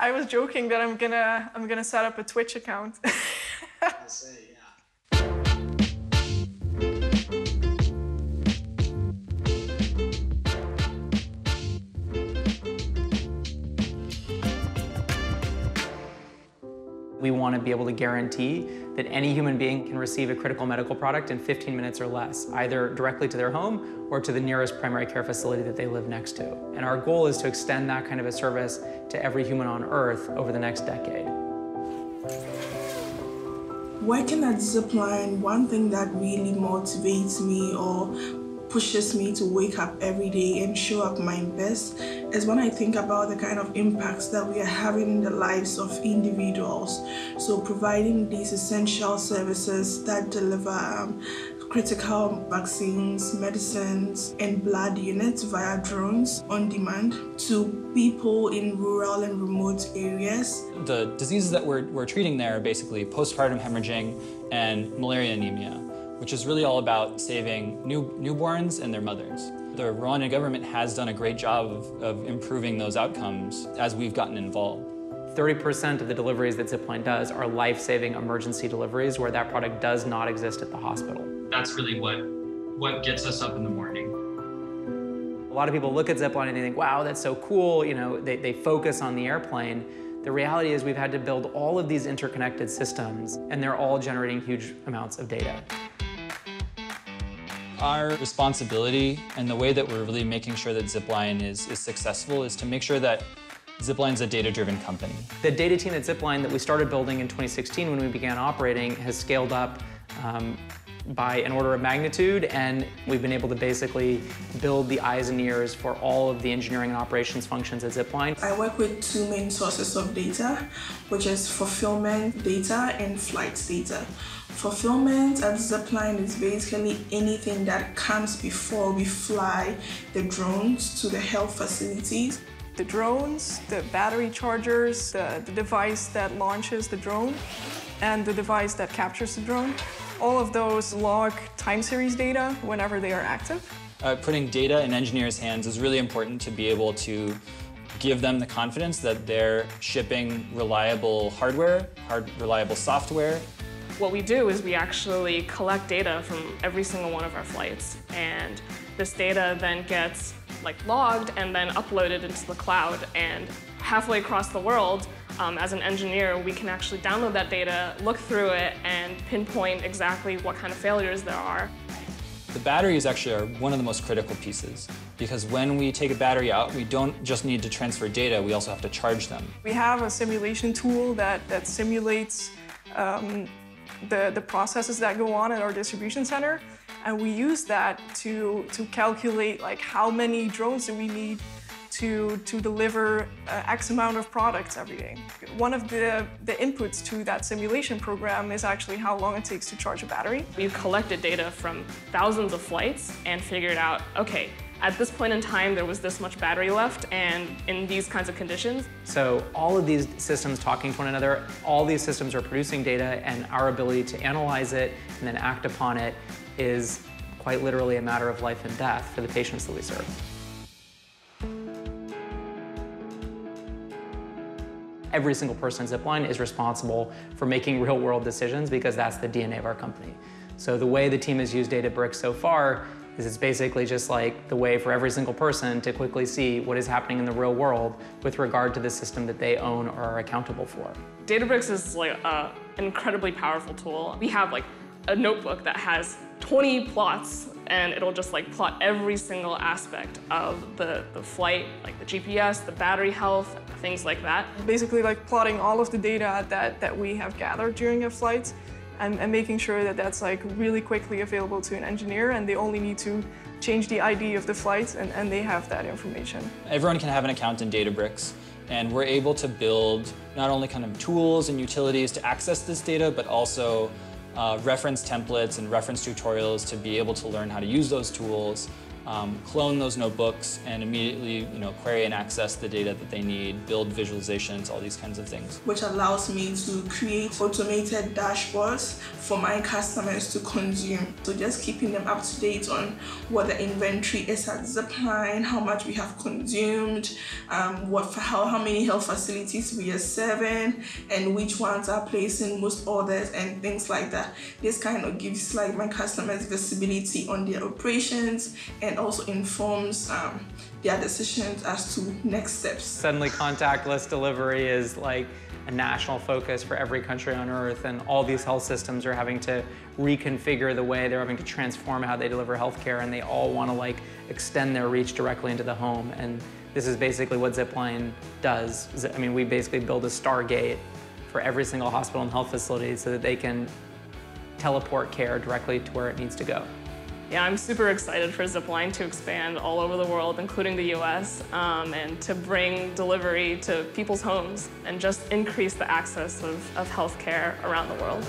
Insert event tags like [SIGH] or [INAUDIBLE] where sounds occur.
I was joking that I'm gonna I'm gonna set up a Twitch account. [LAUGHS] I see, yeah. We want to be able to guarantee that any human being can receive a critical medical product in 15 minutes or less, either directly to their home or to the nearest primary care facility that they live next to. And our goal is to extend that kind of a service to every human on Earth over the next decade. Working at Zipline, one thing that really motivates me or pushes me to wake up every day and show up my best is when I think about the kind of impacts that we are having in the lives of individuals. So, providing these essential services that deliver um, critical vaccines, medicines, and blood units via drones on demand to people in rural and remote areas. The diseases that we're, we're treating there are basically postpartum hemorrhaging and malaria anemia, which is really all about saving new, newborns and their mothers. The Rwandan government has done a great job of, of improving those outcomes as we've gotten involved. 30% of the deliveries that Zipline does are life-saving emergency deliveries where that product does not exist at the hospital. That's really what what gets us up in the morning. A lot of people look at Zipline and they think, wow, that's so cool. You know, they, they focus on the airplane. The reality is we've had to build all of these interconnected systems and they're all generating huge amounts of data. Our responsibility and the way that we're really making sure that Zipline is, is successful is to make sure that Zipline's a data-driven company. The data team at Zipline that we started building in 2016 when we began operating has scaled up um, by an order of magnitude, and we've been able to basically build the eyes and ears for all of the engineering and operations functions at Zipline. I work with two main sources of data, which is fulfillment data and flight data. Fulfillment at Zipline is basically anything that comes before we fly the drones to the health facilities. the drones, the battery chargers, the, the device that launches the drone, and the device that captures the drone. All of those log time series data whenever they are active. Uh, putting data in engineers' hands is really important to be able to give them the confidence that they're shipping reliable hardware, hard, reliable software. What we do is we actually collect data from every single one of our flights, and this data then gets like logged and then uploaded into the cloud. And halfway across the world, um, as an engineer, we can actually download that data, look through it, and pinpoint exactly what kind of failures there are. The batteries actually are one of the most critical pieces because when we take a battery out, we don't just need to transfer data, we also have to charge them. We have a simulation tool that, that simulates um, the, the processes that go on at our distribution center. And we use that to, to calculate like how many drones do we need to, to deliver uh, X amount of products every day. One of the, the inputs to that simulation program is actually how long it takes to charge a battery. We've collected data from thousands of flights and figured out, okay, at this point in time, there was this much battery left, and in these kinds of conditions. So all of these systems talking to one another, all these systems are producing data, and our ability to analyze it and then act upon it is quite literally a matter of life and death for the patients that we serve. Every single person Zipline is responsible for making real world decisions because that's the DNA of our company. So the way the team has used Databricks so far is it's basically just like the way for every single person to quickly see what is happening in the real world with regard to the system that they own or are accountable for. Databricks is like an incredibly powerful tool. We have like a notebook that has 20 plots and it'll just like plot every single aspect of the, the flight, like the GPS, the battery health, things like that. Basically like plotting all of the data that, that we have gathered during a flight and, and making sure that that's like really quickly available to an engineer and they only need to change the ID of the flight and, and they have that information. Everyone can have an account in Databricks, and we're able to build not only kind of tools and utilities to access this data, but also uh, reference templates and reference tutorials to be able to learn how to use those tools um, clone those notebooks and immediately you know, query and access the data that they need, build visualizations, all these kinds of things. Which allows me to create automated dashboards for my customers to consume. So just keeping them up to date on what the inventory is at Zipline, how much we have consumed, um, what how, how many health facilities we are serving, and which ones are placing most orders and things like that. This kind of gives like my customers visibility on their operations also informs um, their decisions as to next steps. Suddenly contactless delivery is like a national focus for every country on earth and all these health systems are having to reconfigure the way they're having to transform how they deliver healthcare and they all want to like extend their reach directly into the home and this is basically what Zipline does. I mean, we basically build a Stargate for every single hospital and health facility so that they can teleport care directly to where it needs to go. Yeah, I'm super excited for Zipline to expand all over the world, including the US, um, and to bring delivery to people's homes and just increase the access of, of healthcare around the world.